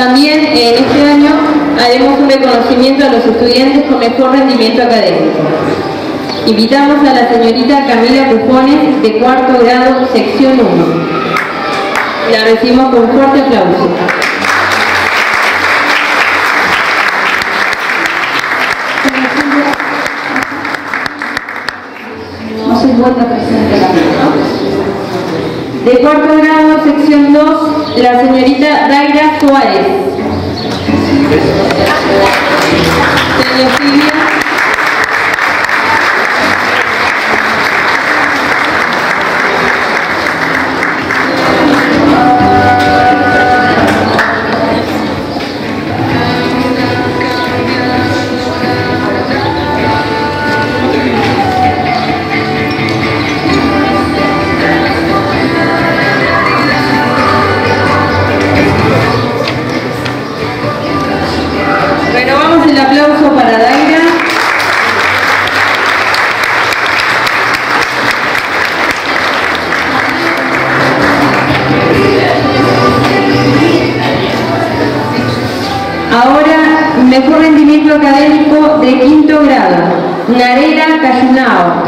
También en este año haremos un reconocimiento a los estudiantes con mejor rendimiento académico. Invitamos a la señorita Camila Pujones, de cuarto grado, sección 1. La recibimos con fuerte aplauso. No soy buena presente De cuarto grado, sección 2, la señorita Daira Suárez. Renovamos rendimiento académico de quinto grado, Narela Cayunao.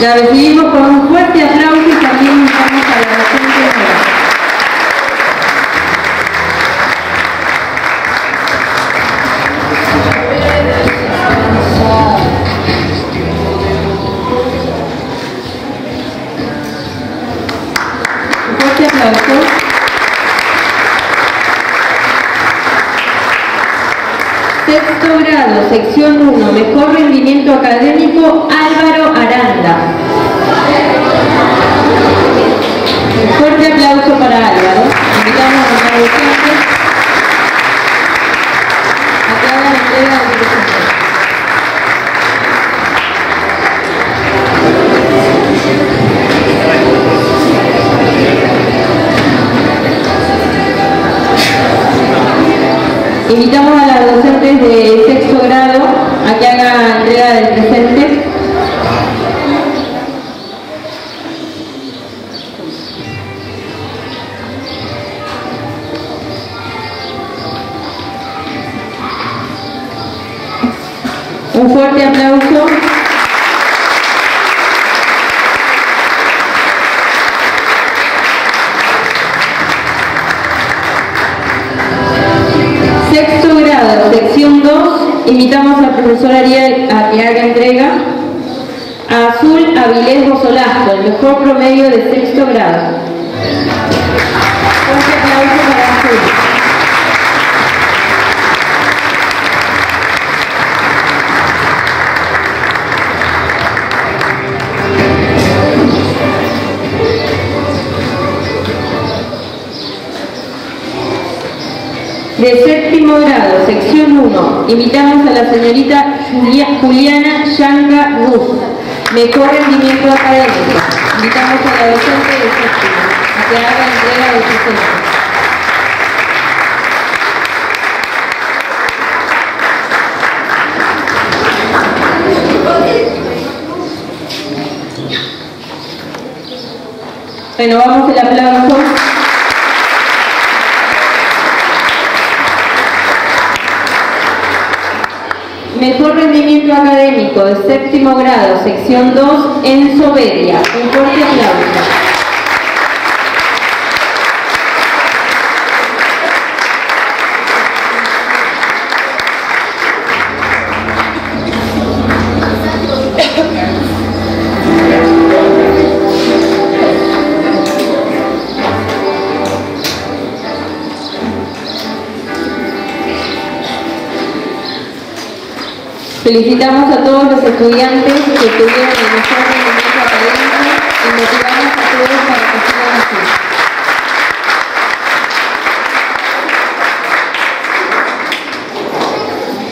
La recibimos con un fuerte aplauso y también invitamos a la docente Sexto grado, sección 1, mejor rendimiento académico, Álvaro Aranda. Un fuerte aplauso para Álvaro. Invitamos a Invitamos a las docentes de sexto grado a que hagan entrega del presente. Un fuerte aplauso. Invitamos al profesor Ariel a que haga entrega a Azul Avilés Bosolasco, el mejor promedio de sexto grado. De séptimo grado, sección 1, invitamos a la señorita Julia- Juliana Yanga Ruz, mejor rendimiento académico. Invitamos a la docente de séptimo a que haga entrega de su cena. Renovamos el aplauso. Mejor rendimiento académico de séptimo grado, sección 2, Enzo Bedia. Felicitamos a todos los estudiantes que tuvieron el mejor rendimiento académico y motivamos a todos para que sigan así.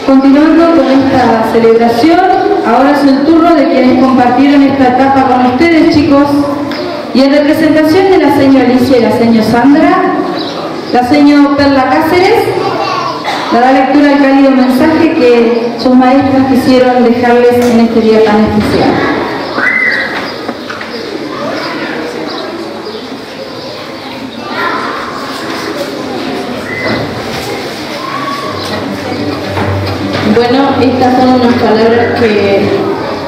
Continuando con esta celebración, ahora es el turno de quienes compartieron esta etapa con ustedes, chicos. Y en representación de la señora Alicia y la señora Sandra, la señora Perla Cáceres dará lectura al cálido mensaje que sus maestros quisieron dejarles en este día tan especial. Bueno, estas son unas palabras que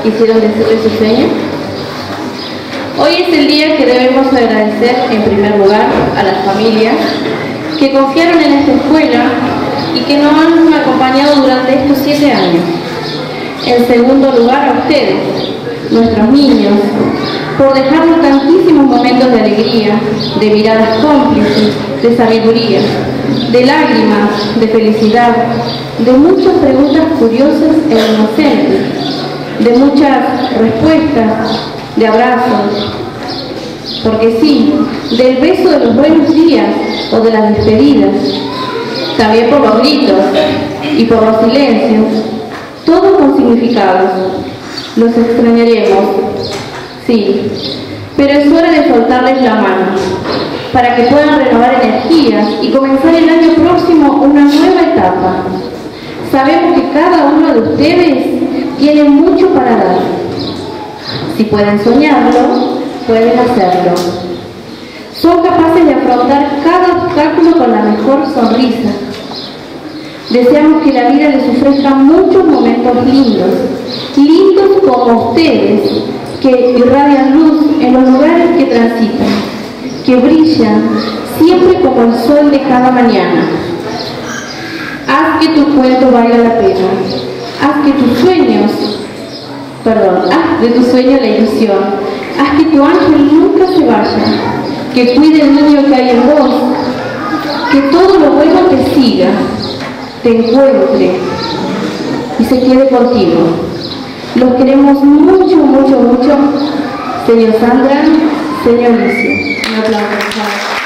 quisieron decirles su sueños. Hoy es el día que debemos agradecer en primer lugar a las familias que confiaron en esta escuela y que nos han acompañado durante estos siete años. En segundo lugar a ustedes, nuestros niños, por dejarnos tantísimos momentos de alegría, de miradas cómplices, de sabiduría, de lágrimas, de felicidad, de muchas preguntas curiosas e inocentes, de muchas respuestas, de abrazos, porque sí, del beso de los buenos días o de las despedidas, también por los gritos y por los silencios, todos con significados. Los extrañaremos, sí, pero es hora de soltarles la mano para que puedan renovar energías y comenzar el año próximo una nueva etapa. Sabemos que cada uno de ustedes tiene mucho para dar. Si pueden soñarlo, pueden hacerlo. Son capaces de afrontar cada obstáculo con la mejor sonrisa. Deseamos que la vida les ofrezca muchos momentos lindos, lindos como ustedes, que irradian luz en los lugares que transitan, que brillan siempre como el sol de cada mañana. Haz que tu cuento valga la pena. Haz que tus sueños, perdón, haz de tu sueño la ilusión. Haz que tu ángel nunca se vaya. Que cuide el niño que hay en vos. Que todo lo bueno te siga, te encuentre y se quede contigo. Los queremos mucho, mucho, mucho. Señor Sandra, señor Licio. Un aplauso.